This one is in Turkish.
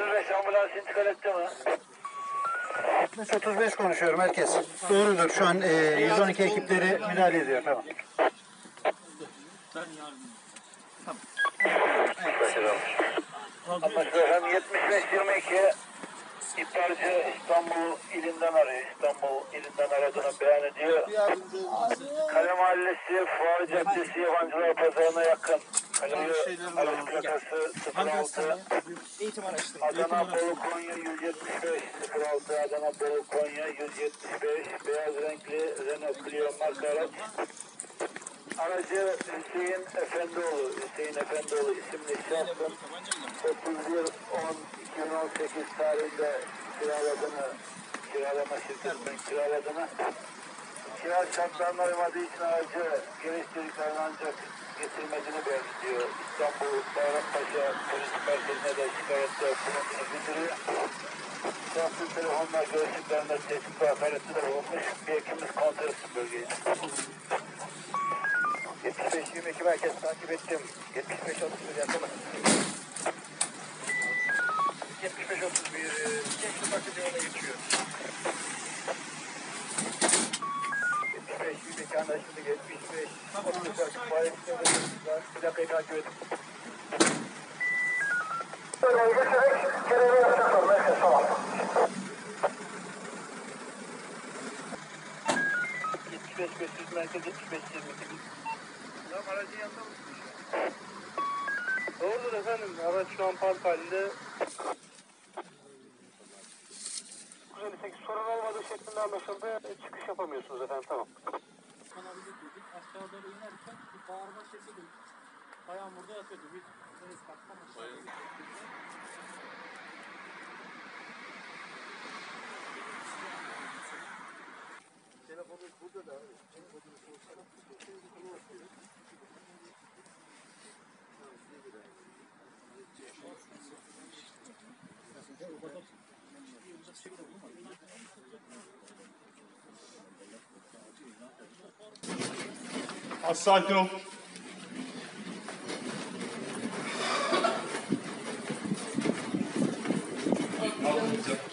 numarası intikal etti mi? 35 konuşuyorum herkes. Doğrudur. Şu an e, 112 ekipleri müdahale ediyor. Tamam. Anlaşıldı efendim 75-22 İhbarcı İstanbul ilinden arıyor. İstanbul ilinden aradığını beyan ediyor. Kale Mahallesi, Fuar Caddesi, Yabancılar Pazarı'na yakın. Araç plakası 06. Eğitim araçları. Adana Bolu Konya 175 06 Adana Bolu Konya 175 beyaz renkli Renault Clio marka araç. Aracı Hüseyin Efendioğlu, Hüseyin Efendioğlu isimli şahsın 31 10 2018 tarihinde kiraladığını, kiralama şirketinden kiraladığını, kira şartlarına için aracı geliştirdiklerini ancak getirmediğini belirtiyor. İstanbul Bayrampaşa Polis Merkezi'ne de şikayette bulunduğunu bildiriyor. Şahsın telefonla görüştüklerinde tehdit ve de bulunmuş. Bir ekibimiz kontrol etsin bölgeyi. 75-22 merkez takip ettim. 75-31 yakınım. Anlaşıldı. 75 35 faaliyetinde var. Bir dakikayı takip edin. Geçerek görevi yapacaklar. Merkez tamam. 75-500 merkez 75-22 Tamam aracın yanında mısın? Doğrudur efendim. Araç şu an park halinde. 958 sorun olmadığı şeklinde anlaşıldı. E, Çıkış yapamıyorsunuz efendim. Tamam. Kanalıyla girdik. Aşağı doğru inerken bir bağırma sesi duyduk. Bayan burada yatıyordu. Bir deniz kattan aşağı. a cycle. Oh,